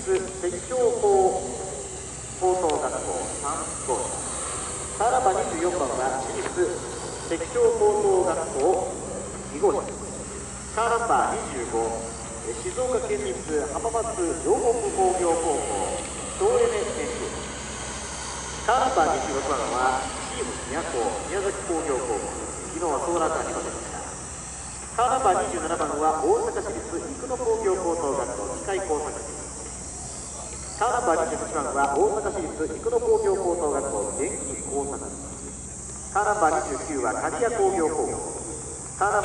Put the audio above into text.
立石橋高高等学校3校カーナンバー24番は私立石橋高等学校2号車カーナンバー25静岡県立浜松両国工業高校省エネ選手カーナンバー26番はチーム宮古宮崎工業高校昨日はソーラーカーにませんでしたカーナンバー27番は大阪市立生野工業高等学校カーナンバー28番は大阪市立生野工業高等学校電気工作士カーナンバー29は刈谷工業高校カーナンバー